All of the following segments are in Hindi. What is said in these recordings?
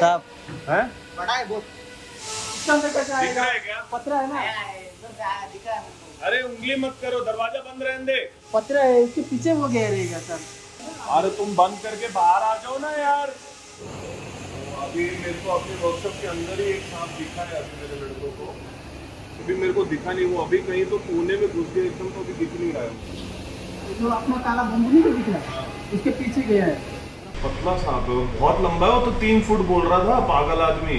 साहब। हैं? बड़ा है बहुत दिख रहा है क्या? पत्रा है ना? अरे उंगली मत करो दरवाज़ा बंद रहने दे। पत्रा है इसके पीछे वो गया रहेगा सर। अरे तुम बंद करके बाहर आ जाओ ना यार। तो अभी मेरे को अपने वर्कशॉप के अंदर ही एक सांप दिखा है अभी मेरे लड़कों को। अभी मेरे को दिखा नहीं वो अभी कहीं तो कोने में घुस गया एकदम तो अभी दिख नहीं रहा है। जो अपना काला बम्बू नहीं दिख रहा? उसके पीछे गया है। पतला सांप है बहुत लंबा है वो तो तीन फुट बोल रहा था, पागल आदमी।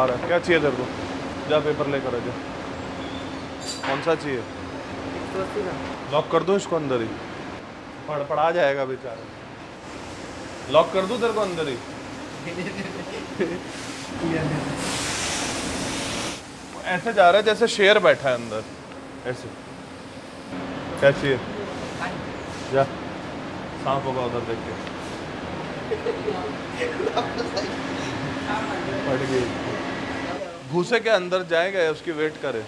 आ रहा है। क्या चाहिए तेरे को? जा पेपर लेकर आ जा। कौन सा चाहिए? लॉक कर दो इसको अंदर ही? पढ़ पढ़ा जाएगा बेचारा। लॉक कर दूँ तेरे को अंदर ही? ऐसे जा रहा है जैसे शेर बैठा है अंदर। ऐसे। क्या चाहिए? जा। सांप होगा उधर देख के। फट गई। घुसे के अंदर जाएगा या उसकी वेट करे।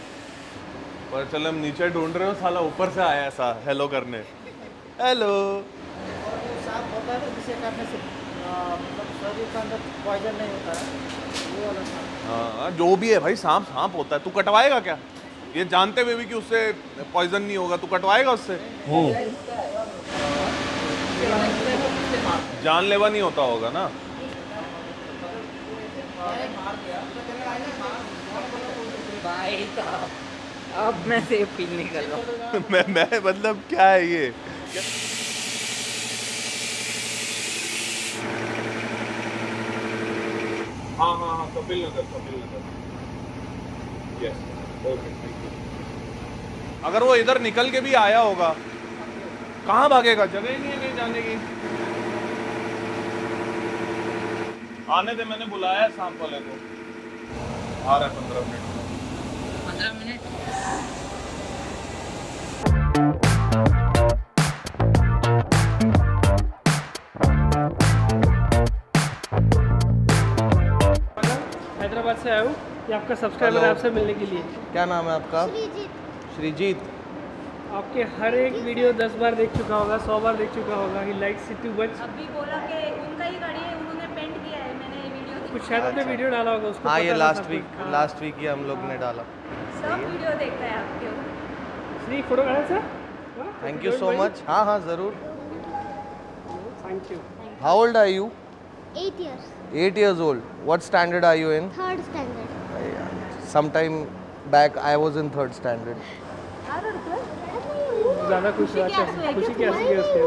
पर चल हम नीचे ढूंढ रहे हो साला ऊपर से आया ऐसा हेलो करने। हेलो है है हाँ जो भी है भाई सांप सांप होता है। तू कटवाएगा क्या? ये जानते हुए भी कि उससे पॉइजन नहीं होगा तू कटवाएगा उससे? जानलेवा नहीं होता होगा ना? भाई साहब अब मैं से फील नहीं कर रहा हूँ मैं मैं मतलब क्या है ये? हाँ हाँ हाँ Kapil Nagar Kapil Nagar. Yes okay thank you अगर वो इधर निकल के भी आया होगा कहाँ भागेगा? जगह ही नहीं है कहीं जाने की। आने दे मैंने बुलाया है शाम वाले को आ रहा है पंद्रह मिनट। पंद्रह मिनट? हैदराबाद से आया हूँ। ये आपका सब्सक्राइबर आपसे मिलने के लिए। क्या नाम है आपका? श्रीजीत। आपके हर एक वीडियो दस बार देख चुका होगा सौ बार देख चुका होगा। ही लाइक सिटी बच अभी बोला कि शायद आपने वीडियो डाला होगा उसको हाँ ये लास्ट वीक हाँ। लास्ट वीक ही हम लोग ने डाला। सब वीडियो देखता है आपके Shri sir? Thank you so much हाँ हाँ ज़रूर। Thank you how old are you Eight years, eight years old. What standard are you in? Third standard. some time back I was in third standard. ज़्यादा खुश हुआ? अच्छा खुशी क्या सी उसके?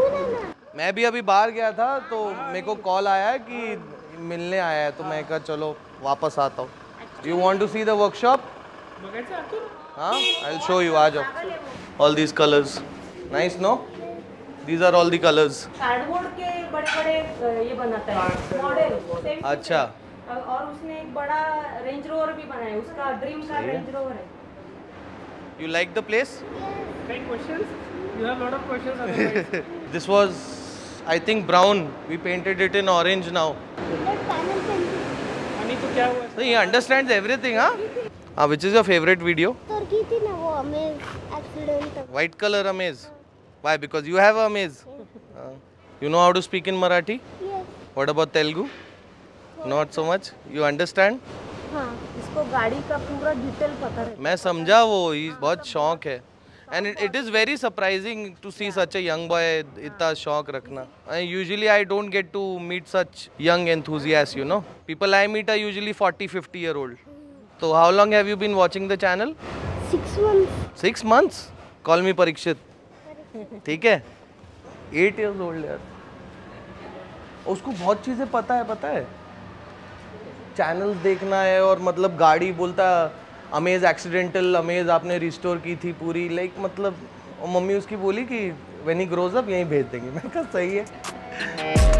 मैं भी अभी बाहर गया था तो मेरे को कॉल आया है कि मिलने आया है तो मैं कहा चलो वापस आता हूँ. You want to see the workshop हाँ आई शो यू आ जाओ. All these colours nice no these are all the colours cardboard के बड़े बड़े ये बनाता है। मॉडल सेम अच्छा। और उसने एक बड़ा रेंज रोवर भी बनाया उसका ड्रीम का रेंज रोवर है। You like the place questions you have lot of questions otherwise This was, I think brown we painted it in orange now तो क्या हुआ? अंडरस्टैंड एवरीथिंग हाँ? Which is your favourite video white colour Amaze why because you have Amaze you know how to speak in Marathi what about Telugu not so much you understand इसको गाड़ी का पूरा डिटेल पता है। मैं समझा वो ये बहुत शौक है। And it is very surprising to see such a young boy इतना शौक रखना। Usually I don't get to meet such young enthusiast you know people I meet are usually 40 50 year old तो how long have you been watching the channel six months call me Parikshit ठीक है? एट इयर्स ओल्ड यार. उसको बहुत चीज़ें पता है पता है? चैनल्स देखना है और मतलब गाड़ी बोलता अमेज एक्सीडेंटल अमेज आपने रिस्टोर की थी पूरी। लाइक मतलब मम्मी उसकी बोली कि वेन ही ग्रोज अप यहीं भेज देंगे। मैंने कहा, सही है।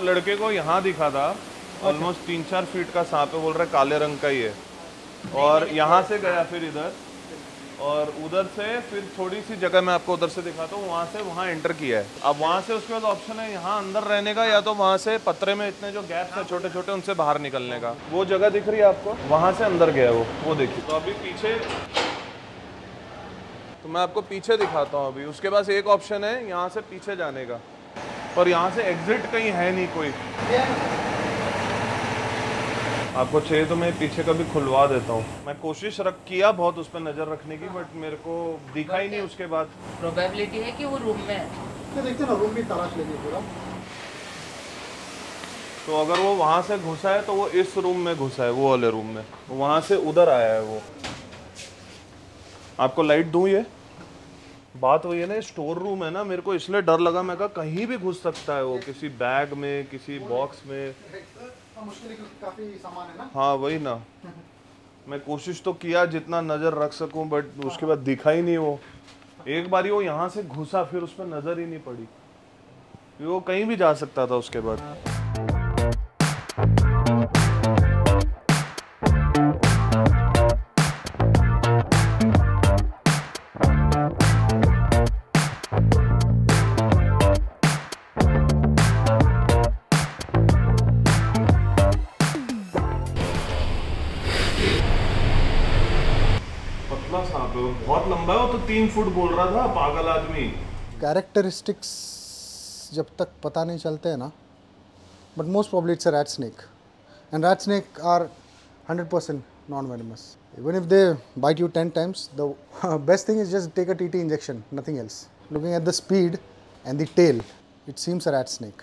लड़के को यहाँ दिखा था। ऑलमोस्ट तीन चार फीट का सांप है बोल रहा है काले रंग का ही है। और यहाँ से गया फिर इधर। और उधर से फिर थोड़ी सी जगह मैं आपको उधर से दिखाता हूँ वहाँ से वहाँ एंटर किया है। अब वहाँ से उसके बाद ऑप्शन है यहाँ अंदर रहने का या तो वहाँ से पत्रे में इतने जो गैप्स है छोटे छोटे उनसे बाहर निकलने का। वो जगह दिख रही है आपको? वहाँ से अंदर गया वो वो देखिए। तो अभी पीछे तो मैं आपको पीछे दिखाता हूँ अभी। उसके पास एक ऑप्शन है यहाँ से पीछे जाने का। और यहाँ से एग्जिट कहीं है नहीं कोई। आपको चाहिए तो मैं पीछे का भी खुलवा देता हूँ। मैं कोशिश रख किया बहुत उस पर नज़र रखने की बट मेरे को दिखा ही नहीं उसके बाद। प्रोबेबिलिटी है कि वो रूम में है? तो देखते ना रूम भी तलाश लेंगे पूरा। तो अगर वो वहाँ से घुसा है तो वो इस रूम में घुसा है वो वाले रूम में। वहाँ से उधर आया है वो। आपको लाइट दूँ ये? बात वही है ना स्टोर रूम है ना, मेरे को इसलिए डर लगा, मैं कहा कहीं भी घुस सकता है वो, किसी बैग में, किसी बॉक्स में। हाँ वही ना। मैं कोशिश तो किया जितना नज़र रख सकूँ बट उसके बाद दिखा ही नहीं वो। एक बार वो यहाँ से घुसा, फिर उस पर नज़र ही नहीं पड़ी। वो कहीं भी जा सकता था उसके बाद। ईटिंग फ़ूड बोल रहा था पागल आदमी। कैरेक्टरिस्टिक्स जब तक पता नहीं चलते हैं ना but most probably it's rat snake and rat snake are 100% percent non venomous even if they bite you 10 times the best thing is just take a T injection nothing else looking at the speed and the tail it seems a rat snake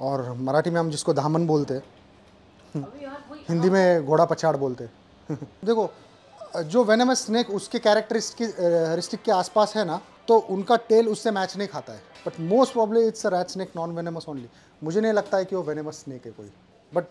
और मराठी में हम जिसको धामन बोलते हैं हिंदी में घोड़ा पछाड़ बोलते देखो जो वेनमस स्नेक उसके कैरेक्टरिस्टिक के आसपास है ना तो उनका टेल उससे मैच नहीं खाता है। But most probably it's a rat snake non venomous only मुझे नहीं लगता है कि वो वेनमस स्नेक है कोई। But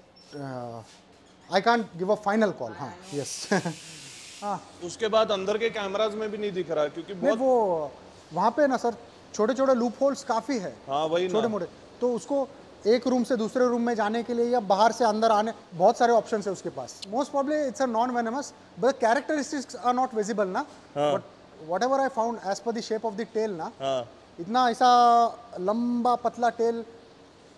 I can't give a final call हाँ यस हाँ। उसके बाद अंदर के कैमराज में भी नहीं दिख रहा क्योंकि बहुत वो वहाँ पे ना सर छोटे छोटे लूप होल्स काफ़ी है। हाँ वही छोटे मोटे तो उसको एक रूम से दूसरे रूम में जाने के लिए या बाहर से अंदर आने बहुत सारे ऑप्शन है उसके पास। Most probably it's a non venomous but characteristics are not visible ना। But what I found as per the shape of the tail ना हाँ। इतना ऐसा लंबा पतला टेल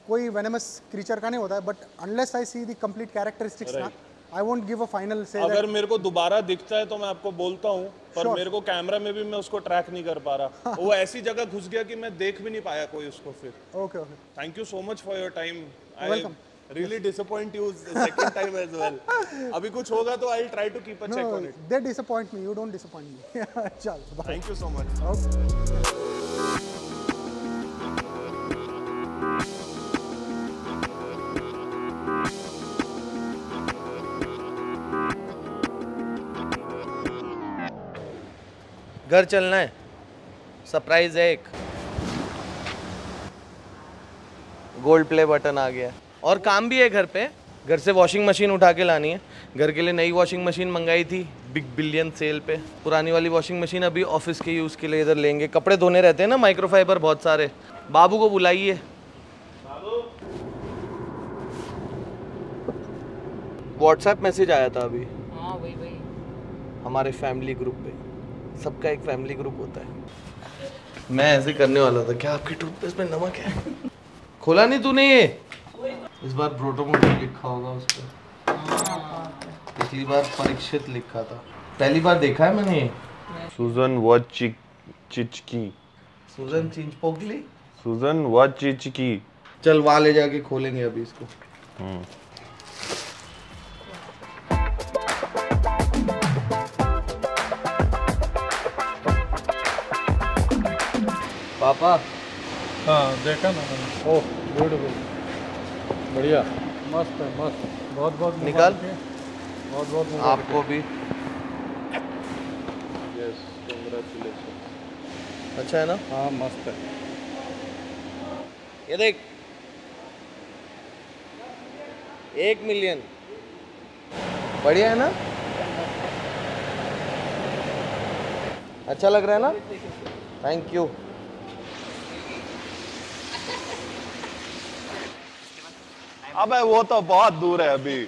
कोई वेनमस क्रीचर का नहीं होता है but unless I see the complete characteristics ना I won't give a final से अगर मेरे को दोबारा दिखता है तो मैं आपको बोलता हूँ पर sure. मेरे को कैमरा में भी मैं उसको ट्रैक नहीं कर पा रहा। वो ऐसी जगह घुस गया कि मैं देख भी नहीं पाया कोई उसको फिर। Okay okay thank you so much for your time I Welcome. Really disappoint you second time as well अभी कुछ होगा तो I try to keep a check on it they disappoint me you don't disappoint me चल थैंक यू सो मच घर चलना है। सरप्राइज़ है एक। गोल्ड प्ले बटन आ गया। और काम भी है घर पे। घर से वॉशिंग मशीन उठा के लानी है। घर के लिए नई वॉशिंग मशीन मंगाई थी बिग बिलियन सेल पे। पुरानी वाली वॉशिंग मशीन अभी ऑफ़िस के यूज़ के लिए इधर लेंगे। कपड़े धोने रहते हैं ना माइक्रोफाइबर बहुत सारे। बाबू को बुलाइए। व्हाट्सएप मैसेज आया था अभी। हाँ वही वही। हमारे फैमिली ग्रुप पे। सबका एक फैमिली ग्रुप होता है। मैं ऐसे करने वाला था। क्या आपके टूथपेस्ट में नमक है? खोला नहीं तूने ये? इस बार प्रोटोमोटो लिखा होगा उस पर पिछली बार परीक्षित लिखा था। पहली बार देखा है मैंने सुजन वॉच चिचकी सुजन चिंच पोगली सुजन वॉच चिचकी चल वहाँ ले जाके खोलेंगे अभी इसको। पापा? हाँ देखा ना ओह ब्यूटीफुल बढ़िया। मस्त है मस्त। बहुत बहुत निकाल। बहुत बहुत आपको भी। यस कांग्रेचुलेशन अच्छा है ना? हाँ मस्त है। ये देख। एक मिलियन बढ़िया है ना? अच्छा लग रहा है ना? थैंक यू अबे, वो तो बहुत दूर है अभी।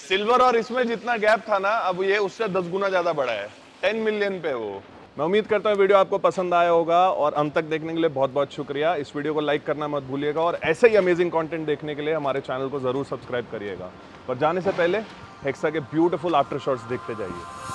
सिल्वर और इसमें जितना गैप था ना, अब ये उससे दस गुना ज़्यादा बड़ा है। टेन मिलियन पे वो। मैं उम्मीद करता हूँ वीडियो आपको पसंद आया होगा, और अंत तक देखने के लिए बहुत बहुत शुक्रिया। इस वीडियो को लाइक करना मत भूलिएगा, और ऐसे ही अमेजिंग कंटेंट देखने के लिए हमारे चैनल को ज़रूर सब्सक्राइब करिएगा। पर जाने से पहले, हेक्सा के ब्यूटीफुल आफ्टर शॉट्स देखते जाइए।